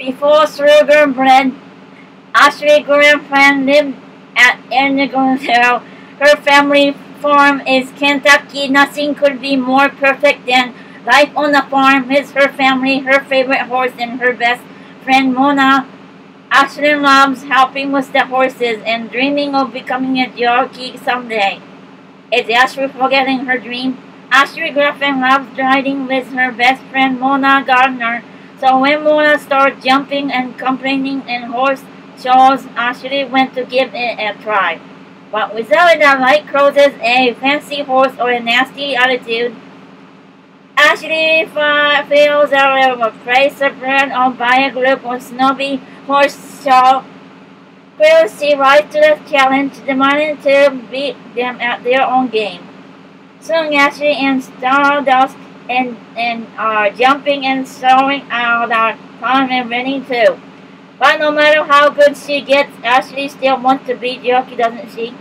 Before Thoroughbred, Ashleigh Griffen lived at Edgardale. Her family farm is Kentucky. Nothing could be more perfect than life on the farm with her family, her favorite horse, and her best friend Mona. Ashleigh loves helping with the horses and dreaming of becoming a jockey someday. Is Ashleigh forgetting her dream? Ashleigh Griffen loves riding with her best friend Mona Gardener. So when Mona started jumping and complaining in horse shows, Ashleigh went to give it a try. But without the right clothes, a fancy horse, or a nasty attitude, Ashleigh feels of a place surrounded on by a group of snobby horse show. Will she rise to the challenge, demanding to beat them at their own game. Soon Ashleigh and Stardust and, and are jumping and throwing out our time and winning too. But no matter how good she gets, Ashleigh still wants to be jockey, doesn't she?